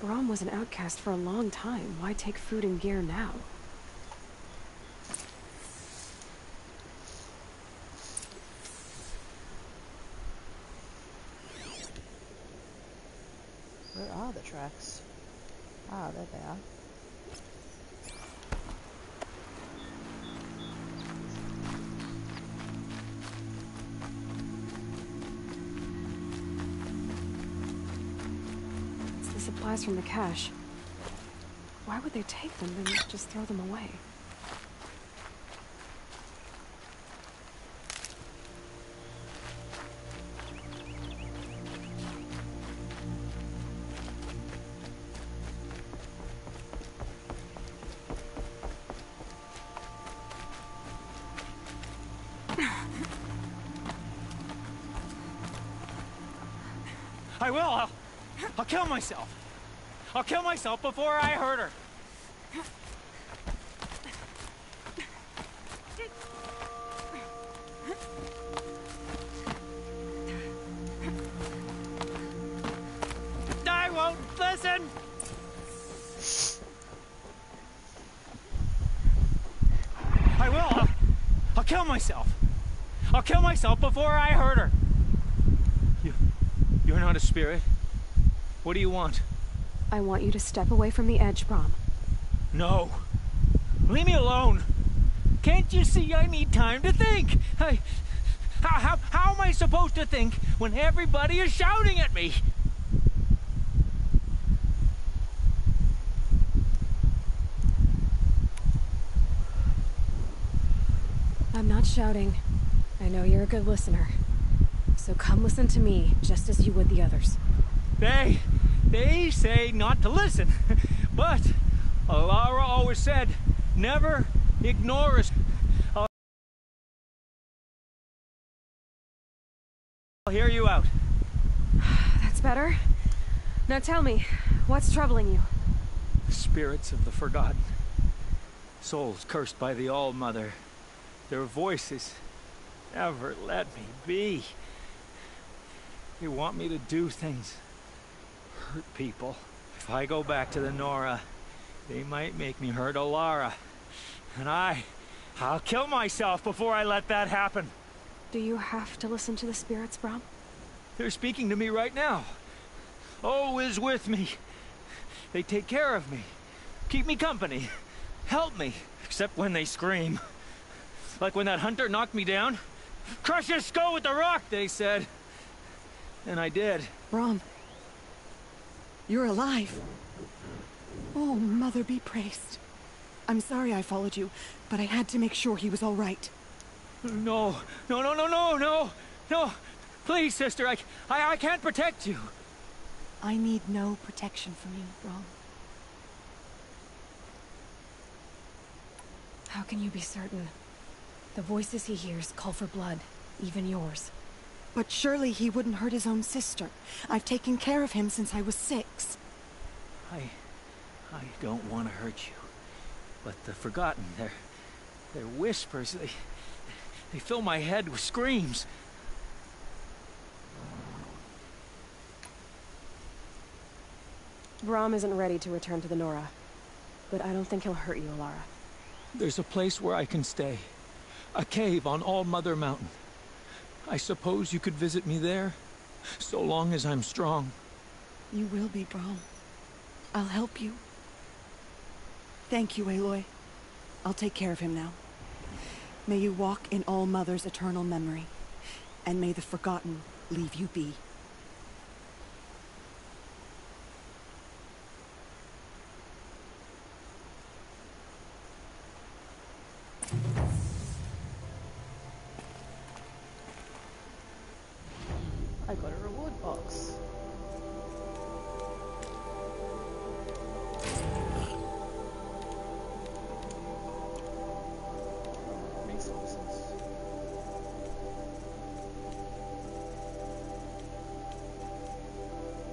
Brom was an outcast for a long time. Why take food and gear now? Supplies from the cache. Why would they take them and just throw them away? I will. I'll, I'll kill myself. I'll kill myself before I hurt her. I won't listen. I will. I'll, I'll kill myself. I'll kill myself before I hurt her. You, you're not a spirit. What do you want? I want you to step away from the edge, Brom. No. Leave me alone. Can't you see I need time to think? I, how, how, how am I supposed to think when everybody is shouting at me? I'm not shouting. I know you're a good listener. So come listen to me, just as you would the others. They, they say not to listen. But Alara always said, never ignore us. I'll, hear you out. That's better. Now tell me, what's troubling you? The spirits of the forgotten. Souls cursed by the All-Mother. Their voices never let me be. They want me to do things. Hurt people. If I go back to the Nora, they might make me hurt Alara. And I... I'll kill myself before I let that happen. Do you have to listen to the spirits, Brom? They're speaking to me right now. Oh is with me. They take care of me. Keep me company. Help me. Except when they scream. Like when that hunter knocked me down. Crush his skull with the rock, they said. And I did. Brom. You're alive. Oh, Mother be praised. I'm sorry I followed you, but I had to make sure he was all right. No, no, no, no, no, no, no. Please, sister, I, I, I can't protect you. I need no protection from you, Brom. How can you be certain? The voices he hears call for blood, even yours. But surely he wouldn't hurt his own sister. I've taken care of him since I was six. I, I don't want to hurt you, but the forgotten, their, their whispers, they, they fill my head with screams. Brom isn't ready to return to the Nora. But I don't think he'll hurt you, Alara. There's a place where I can stay. A cave on All Mother Mountain. I suppose you could visit me there, so long as I'm strong. You will be, Brom. I'll help you. Thank you, Aloy. I'll take care of him now. May you walk in All Mother's eternal memory, and may the forgotten leave you be.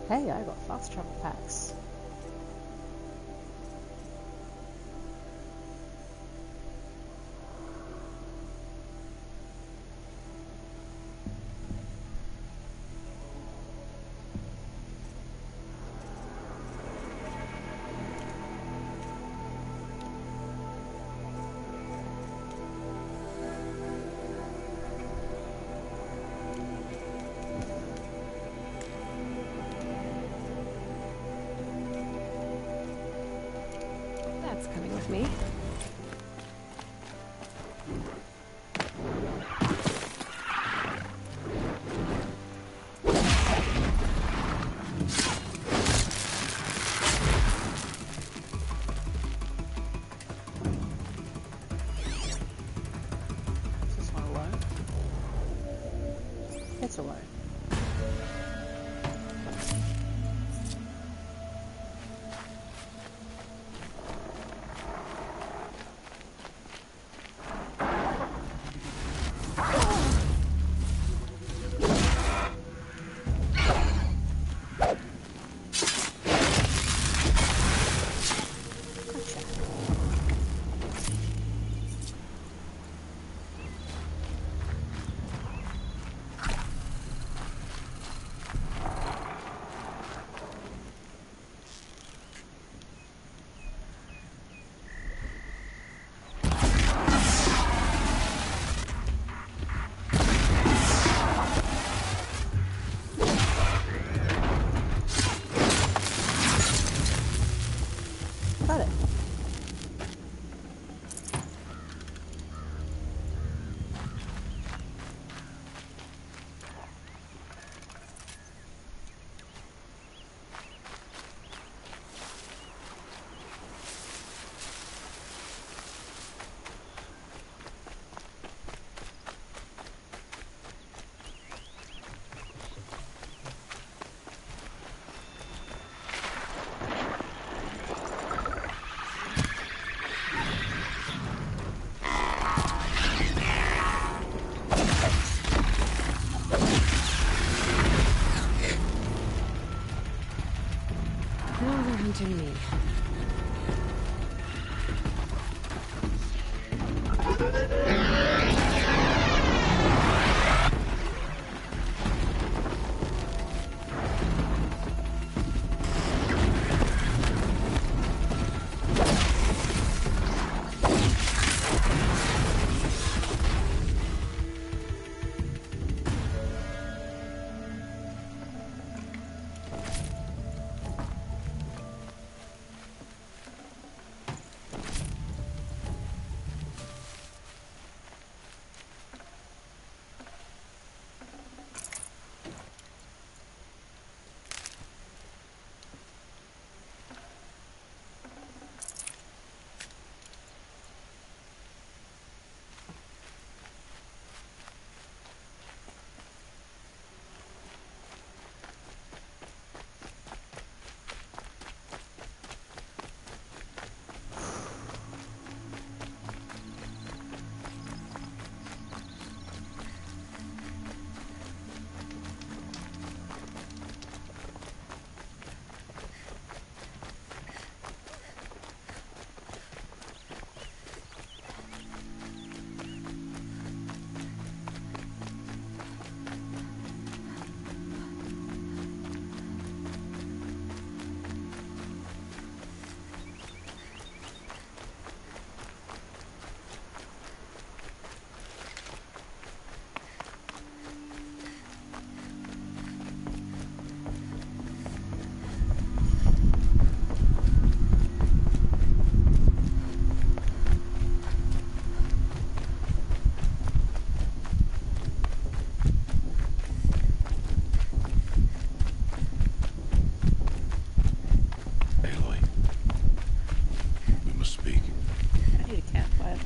Hey, I got fast travel packs. With me. Is this one? It's. Gotcha.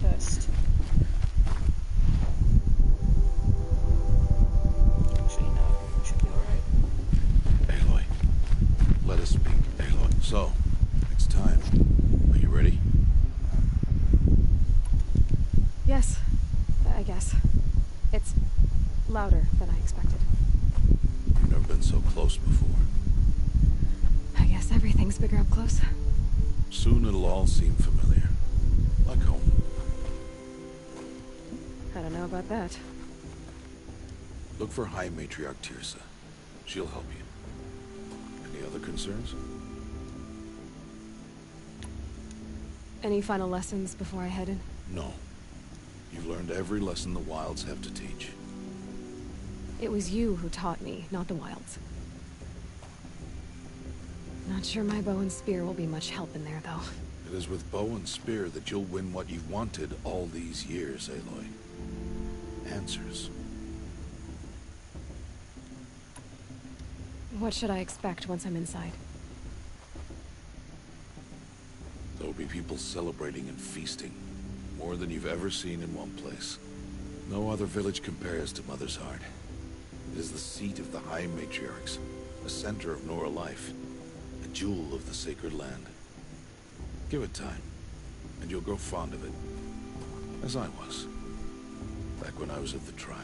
First. Actually, no. Should be alright. Aloy, let us speak. Aloy, so, it's time. Are you ready? Yes, I guess. It's louder than I expected. You've never been so close before. I guess everything's bigger up close. Soon it'll all seem familiar. Like home. I don't know about that. Look for High Matriarch Teersa. She'll help you. Any other concerns? Any final lessons before I head in? No. You've learned every lesson the Wilds have to teach. It was you who taught me, not the wilds. Not sure my bow and spear will be much help in there, though. It is with bow and spear that you'll win what you've wanted all these years, Aloy. Answers. What should I expect once I'm inside? There will be people celebrating and feasting. More than you've ever seen in one place. No other village compares to Mother's Heart. It is the seat of the High Matriarchs, a center of Nora life, a jewel of the sacred land. Give it time, and you'll grow fond of it. As I was, back when I was at the tribe.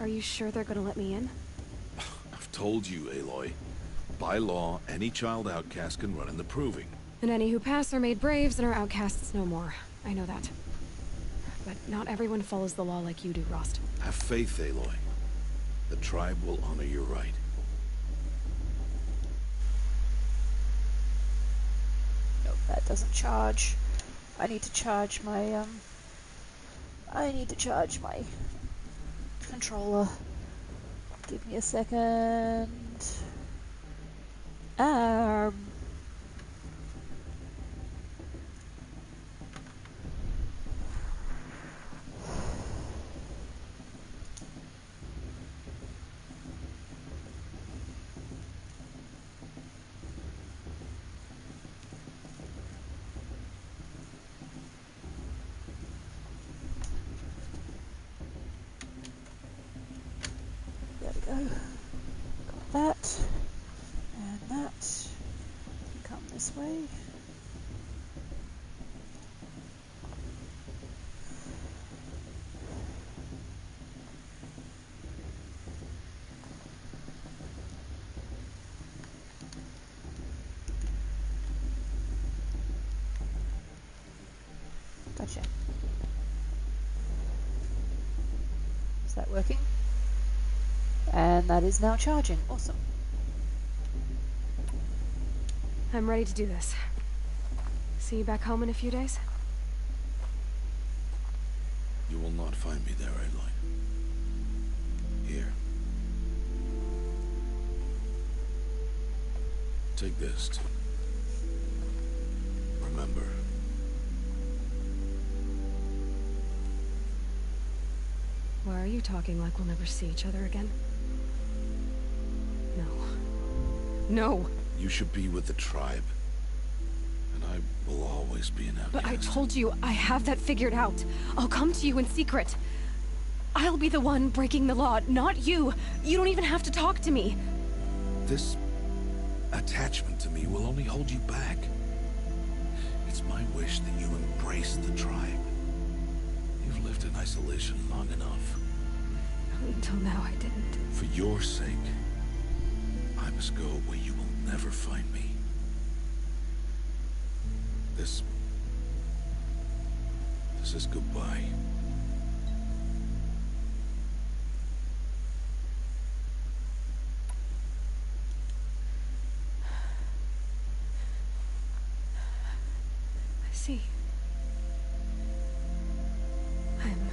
Are you sure they're gonna let me in? I've told you, Aloy. By law, any child outcast can run in the proving. And any who pass are made braves and are outcasts no more. I know that. But not everyone follows the law like you do, Rost. Have faith, Aloy. The tribe will honor your right. Nope, that doesn't charge. I need to charge my, um... I need to charge my controller. Give me a second. Um... There we go. Got that. And that. Come this way. Gotcha. Is that working? And that is now charging. Awesome. I'm ready to do this. See you back home in a few days? You will not find me there, Aloy. Here. Take this, too. Remember, Why are you talking like we'll never see each other again? No! you should be with the tribe. And I will always be an outcast. But I told you, I have that figured out. I'll come to you in secret. I'll be the one breaking the law, not you. You don't even have to talk to me. This attachment to me will only hold you back. It's my wish that you embrace the tribe. You've lived in isolation long enough. Until now, I didn't. For your sake, must go where you will never find me. This... This is goodbye. I see. I'm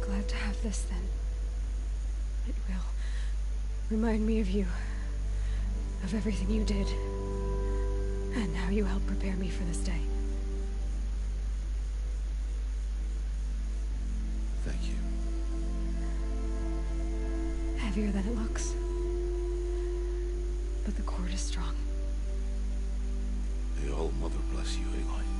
glad to have this then. It will remind me of you, of everything you did, and how you helped prepare me for this day. Thank you. Heavier than it looks. But the cord is strong. May all Mother bless you, Aloy.